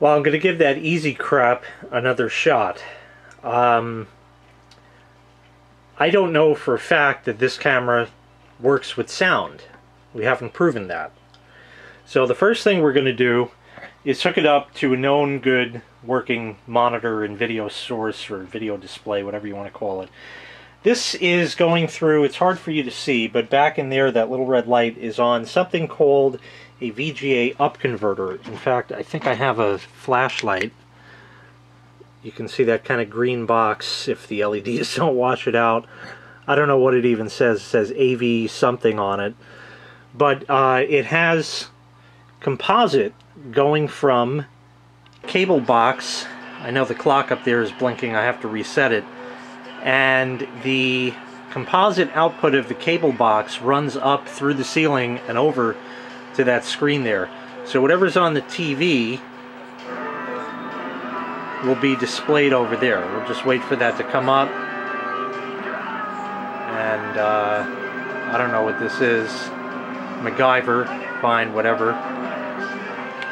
Well, I'm going to give that easy crap another shot. Um, I don't know for a fact that this camera works with sound. We haven't proven that. So the first thing we're going to do is hook it up to a known good working monitor and video source or video display, whatever you want to call it. This is going through, it's hard for you to see, but back in there that little red light is on something called a VGA up converter. In fact, I think I have a flashlight. You can see that kind of green box if the LEDs don't wash it out. I don't know what it even says. It says AV something on it. But uh, it has composite going from cable box. I know the clock up there is blinking. I have to reset it. And the composite output of the cable box runs up through the ceiling and over to that screen there. So whatever's on the TV will be displayed over there. We'll just wait for that to come up. And uh, I don't know what this is. MacGyver, fine, whatever.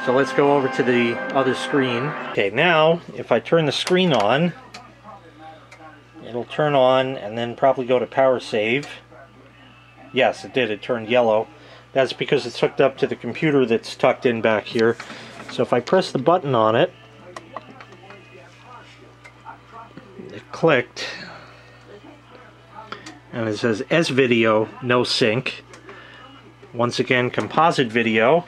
So let's go over to the other screen. Okay, now if I turn the screen on, it'll turn on and then probably go to power save. Yes, it did. It turned yellow. That's because it's hooked up to the computer that's tucked in back here. So if I press the button on it, it clicked. And it says S video no sync. Once again composite video.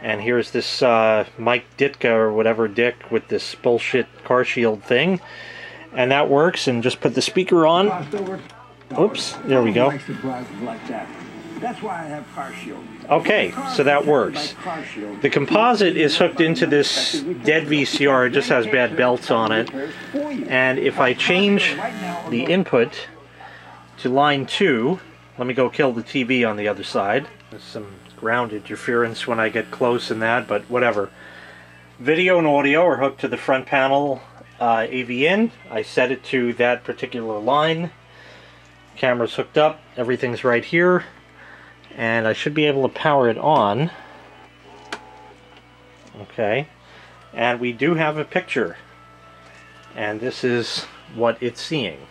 And here's this uh, Mike Ditka or whatever Dick with this bullshit CarShield thing. And that works. And just put the speaker on. Oops there we go that's why I have CarShield. Okay, so that works. The composite is hooked into this dead VCR. It just has bad belts on it. And if I change the input to line 2, let me go kill the TV on the other side. There's some ground interference when I get close in that, but whatever. Video and audio are hooked to the front panel uh, AV in. I set it to that particular line. Camera's hooked up. Everything's right here and I should be able to power it on. Okay. And we do have a picture. And this is what it's seeing.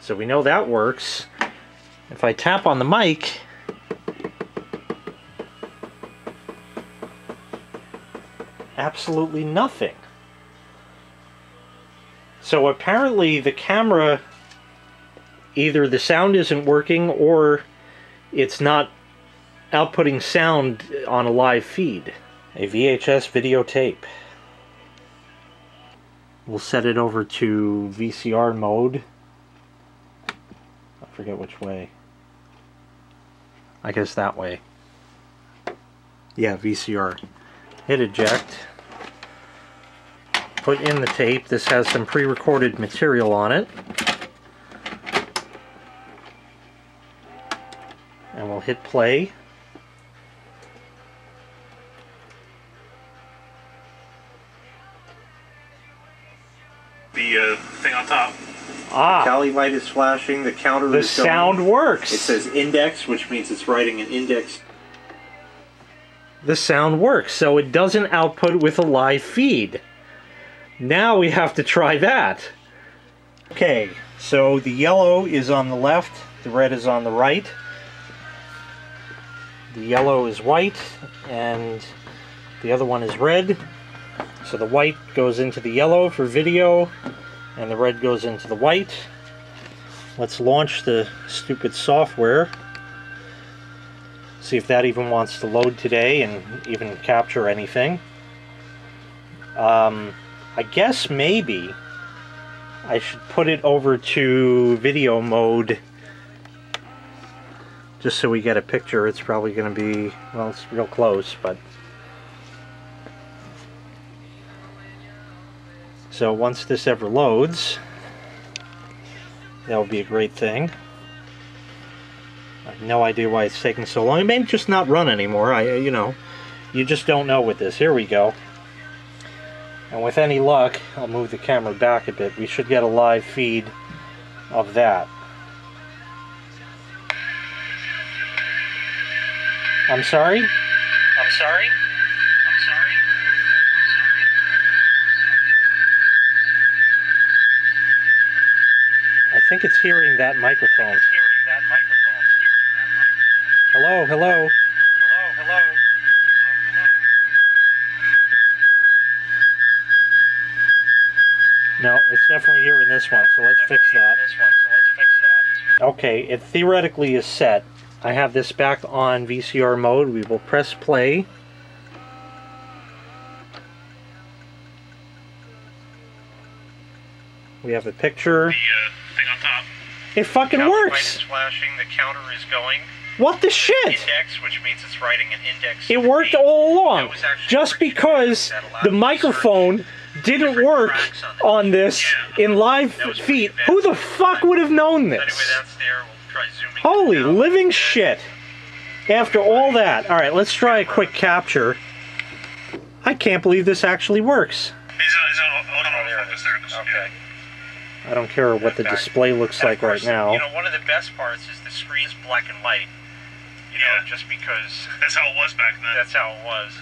So we know that works. If I tap on the mic absolutely nothing. So apparently the camera either the sound isn't working or it's not outputting sound on a live feed. A VHS videotape. We'll set it over to VCR mode. I forget which way. I guess that way. Yeah, VCR. Hit eject. Put in the tape. This has some pre-recorded material on it. And we'll hit play. The uh, thing on top. Ah, Tally light is flashing. The counter the is going. sound works. It says index, which means it's writing an index. the sound works, so it doesn't output with a live feed. Now we have to try that. Okay, so the yellow is on the left, the red is on the right. The yellow is white, and the other one is red. So the white goes into the yellow for video, and the red goes into the white. Let's launch the stupid software. See if that even wants to load today and even capture anything. Um, I guess maybe I should put it over to video mode just so we get a picture. It's probably going to be, well, it's real close, but... So once this ever loads, that will be a great thing. I have no idea why it's taking so long. It may just not run anymore. I, you know, you just don't know with this. Here we go. And with any luck, I'll move the camera back a bit. We should get a live feed of that. I'm sorry? I'm sorry? I'm sorry? I think it's hearing that microphone. Hello, hello. Hello, hello. No, it's definitely hearing this one, so let's fix that. Okay, it theoretically is set. I have this back on VCR mode. We will press play. We have a picture. The uh, thing on top. It fucking light works! is flashing. The counter is going. What the shit? Index, which means it's writing an index. It worked all along. That was actually Just because the microphone didn't work on this Yeah. in live feed. Who the fuck would have known Anyway, this? that's there. We'll try zooming. Holy living shit. After all that. Alright, let's try a quick capture. I can't believe this actually works. Is it, is it autofocus there? Okay. I don't care what the display looks And of like right now. You know, one of the best parts is the screen's black and white. You know, just because that's how it was back then. That's how it was.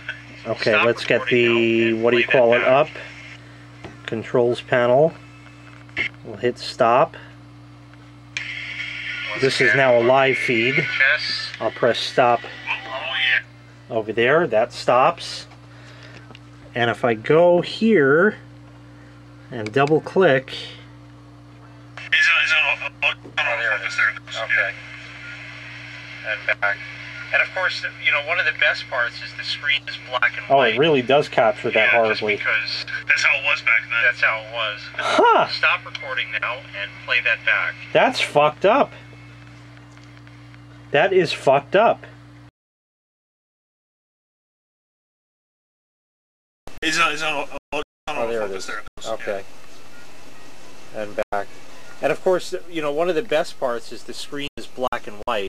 Okay, Stop let's get the, what do you call it, back. up. Controls panel. We'll hit stop. This is now a live feed. Chess. I'll press stop Oh over there. That stops. And if I go here and double click, Is it, is it autofocus? Okay. And back. And of course, you know, one of the best parts is the screen is black and oh, white. it really does capture that yeah, just horribly. because that's how it was back then. That's how it was. Huh! Stop recording now and play that back. That's fucked up. That is fucked up. Is it, is it Oh, there it is. Okay. And back. And of course, you know, one of the best parts is the screen is black and white.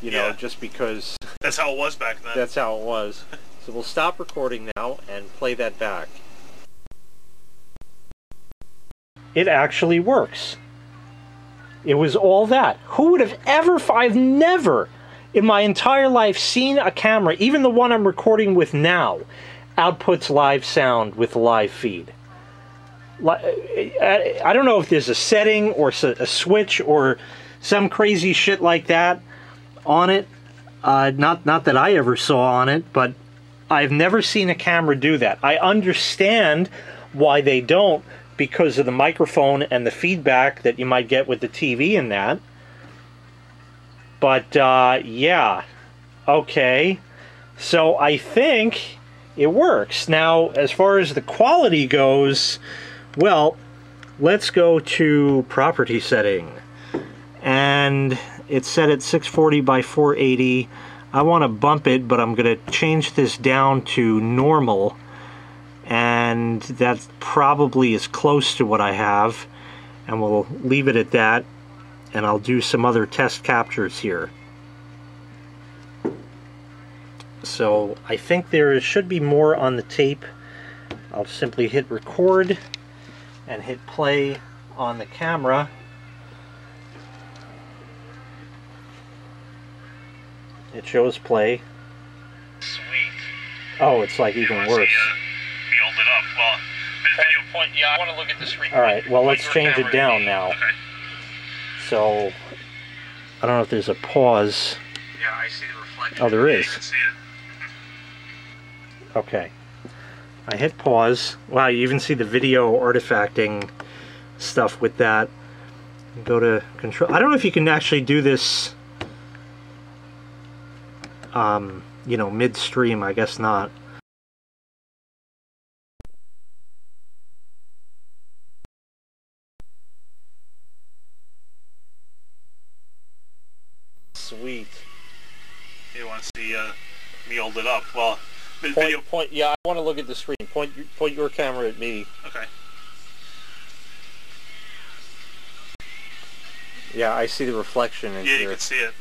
You know, Yeah. just because That's how it was back then. that's how it was. So we'll stop recording now and play that back. It actually works. It was all that. Who would have ever, I've never in my entire life seen a camera, even the one I'm recording with now, outputs live sound with live feed. I don't know if there's a setting or a switch or some crazy shit like that on it. Uh, not not that I ever saw on it, but I've never seen a camera do that. I understand why they don't because of the microphone and the feedback that you might get with the TV and that. But uh, yeah, okay. So I think it works. Now, as far as the quality goes, well, let's go to property setting. And it's set at 640 by 480. I want to bump it, but I'm going to change this down to normal. And that probably is close to what I have. And we'll leave it at that. And I'll do some other test captures here. So I think there should be more on the tape. I'll simply hit record and hit play on the camera. It shows play. Sweet. Oh, it's like even worse. See, we hold. Well, video point. Yeah, I want to look at. All right, well, let's change it down now. Okay. So I don't know if there's a pause. Yeah, I see the reflection. Oh, there is. Yeah, can see it. Okay. I hit pause. Wow, you even see the video artifacting stuff with that. Go to control. I don't know if you can actually do this, um, you know, midstream. I guess not. Sweet. You want to see uh, me hold it up? Well, Point, video. point. Yeah, I want to look at the screen. Point, your- point your camera at me. Okay. Yeah, I see the reflection in Yeah, you can see it.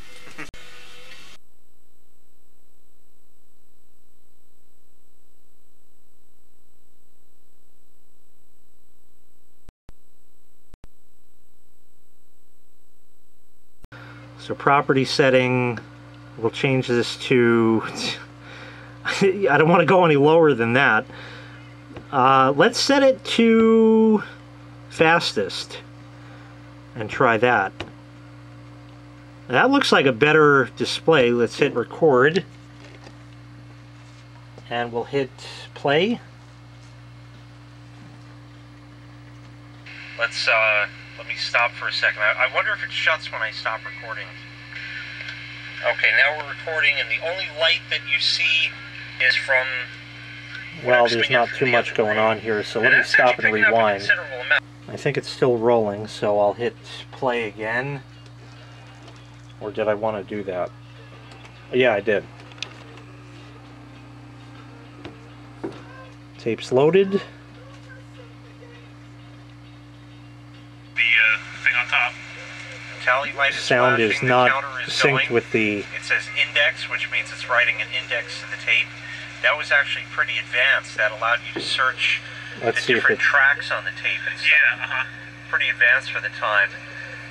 So property setting, we'll change this to, I don't want to go any lower than that. Uh, let's set it to fastest. and try that. That looks like a better display. Let's hit record. And we'll hit play. Let's, uh, let me stop for a second. I, I wonder if it shuts when I stop recording. Okay, now we're recording, and the only light that you see is from. Well, there's not too much going on here, so let me stop and rewind. I think it's still rolling, so I'll hit play again. Or did I want to do that? Yeah, I did. Tape's loaded. The uh, thing on top. Tally light is Sound is flashing, the not is synced going. with the It says index, which means it's writing an index to the tape. That was actually pretty advanced. That allowed you to search Let's the see if different it- tracks on the tape and stuff. Yeah, uh-huh. Pretty advanced for the time.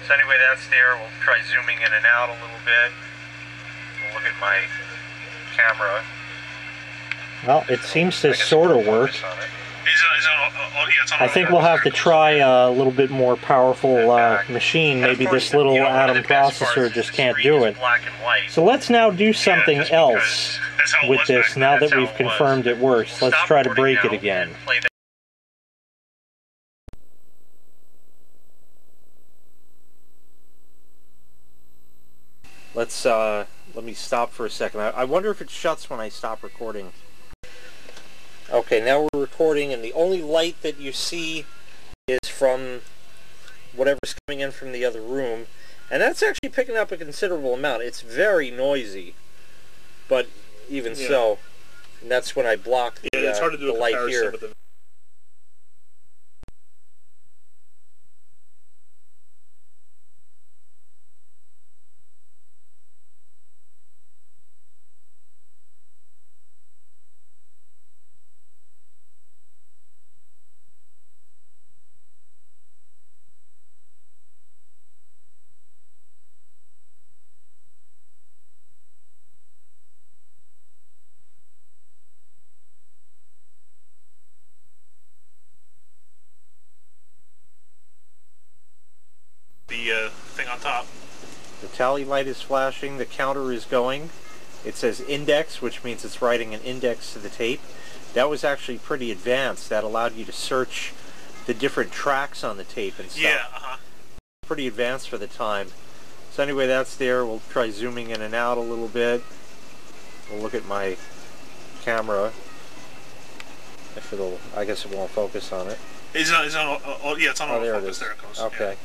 So anyway, that's there. We'll try zooming in and out a little bit. We'll look at my camera. Well, it seems to sort of we'll work. Focus on. I think we'll have to try a little bit more powerful uh, machine. Maybe course, this little you know, Atom the best parts processor just can't do it. Black and white. So let's now do something just else because that's how it with this now then. that we've how it was. confirmed it works. Let's try to break it again. and play that. Let's uh let me stop for a second. I, I wonder if it shuts when I stop recording. Okay, now we're recording and the only light that you see is from whatever's coming in from the other room. And that's actually picking up a considerable amount. It's very noisy. But even Yeah. so, and that's when I block the, Yeah, it's uh, hard to do the light here. with the the uh, thing on top. The tally light is flashing, the counter is going. It says index, which means it's writing an index to the tape. That was actually pretty advanced. That allowed you to search the different tracks on the tape and stuff. Yeah, uh-huh. Pretty advanced for the time. So anyway, that's there. We'll try zooming in and out a little bit. We'll look at my camera. If it'll, I guess it won't focus on it. It's on, it's on, oh, oh, yeah, it's on Oh, there it is. There it goes. Okay.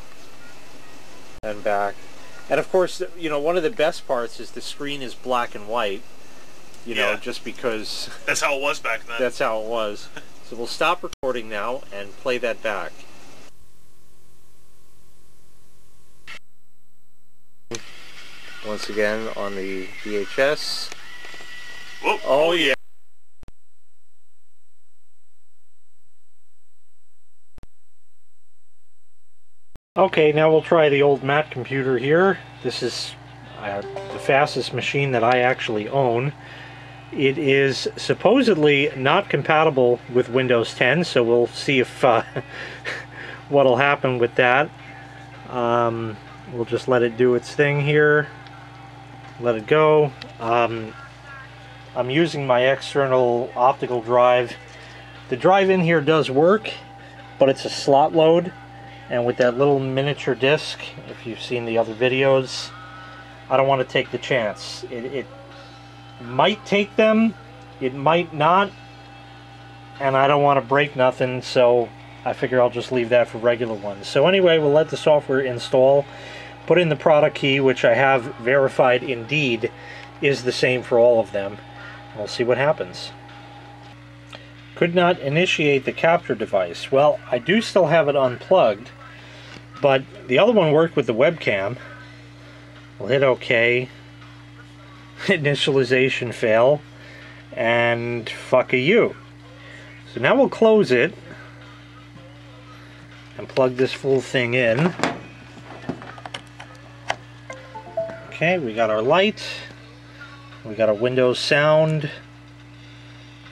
And back. And of course, you know, one of the best parts is the screen is black and white. You know, Yeah. just because That's how it was back then. that's how it was. So we'll stop recording now and play that back. Once again on the VHS. Whoa, Oh yeah. Okay, now we'll try the old Mac computer here. This is uh, the fastest machine that I actually own. It is supposedly not compatible with Windows 10, so we'll see if uh, what'll happen with that. Um, we'll just let it do its thing here. Let it go. Um, I'm using my external optical drive. The drive in here does work, but it's a slot load. And with that little miniature disc, if you've seen the other videos, I don't want to take the chance. It, it might take them, it might not, and I don't want to break nothing, so I figure I'll just leave that for regular ones. So anyway, we'll let the software install, put in the product key, which I have verified indeed is the same for all of them. We'll see what happens. Could not initiate the capture device. Well, I do still have it unplugged, but the other one worked with the webcam. We'll hit OK. Initialization fail. And fuck a you. So now we'll close it and plug this full thing in. Okay, we got our light. We got a Windows sound.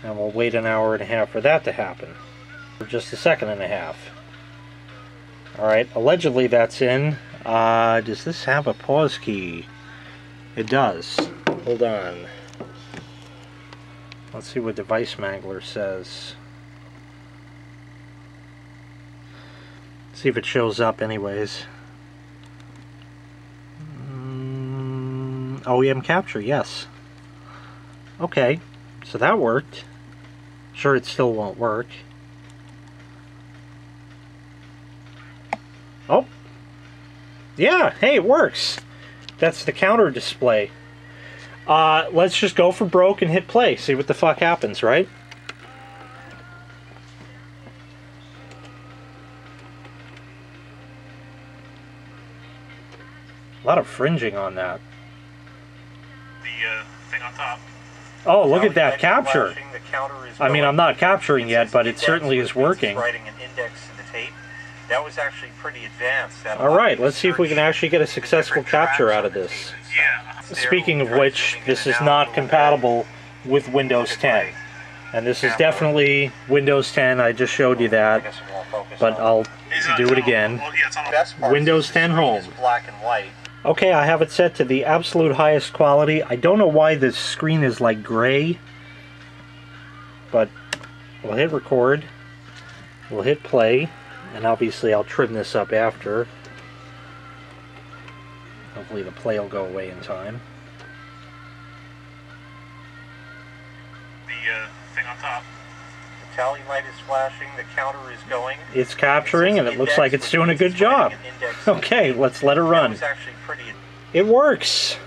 And we'll wait an hour and a half for that to happen. For just a second and a half. Alright, allegedly that's in. Uh, does this have a pause key? It does. Hold on. Let's see what Device Mangler says. See if it shows up anyways. Mm, OEM capture, yes. Okay, so that worked. Sure, it still won't work. Oh. Yeah, hey, it works. That's the counter display. Uh, let's just go for broke and hit play. See what the fuck happens, right? A lot of fringing on that. The uh, thing on top. Oh, look at that capture. Flashing, the counter is I mean. I'm not capturing yet, but it certainly is working. Writing an index in the tape. That was actually pretty advanced. That All allowed right, you to let's see if we can actually get a successful capture out of this. Yeah. Speaking of which, this is not little bit. compatible with Windows 10. And this is definitely Windows 10. I just showed you that. guess it won't focus But I'll do it again. Yeah, it's on. The best part Windows 10 home. black and white. Okay, I have it set to the absolute highest quality. I don't know why the screen is like gray. But we'll hit record. We'll hit play. And obviously I'll trim this up after. Hopefully the play will go away in time. The uh, thing on top. The tally light is flashing. The counter is going. It's capturing and it looks like it's doing a good job. Okay, let's let it run. It works.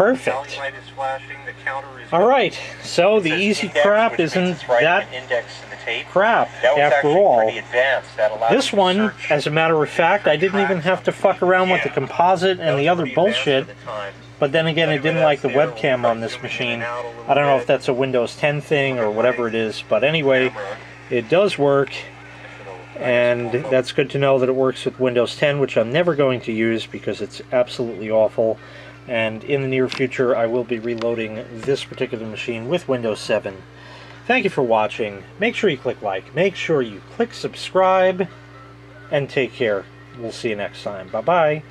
Perfect. light is flashing. The counter is. All right, so the easy index, crap isn't that index in the tape. crap That after all. pretty advanced. That allowed This one, as a matter of fact, I didn't even have to fuck around with the composite and the other bullshit. But then again, it didn't like the that's there. We'll webcam on this machine. and out a little I don't know if that's a Windows 10 thing or whatever it is, but anyway, it does work, and that's good to know that it works with Windows 10, which I'm never going to use because it's absolutely awful. And in the near future, I will be reloading this particular machine with Windows 7. Thank you for watching. Make sure you click like, make sure you click subscribe, and take care. We'll see you next time. Bye bye.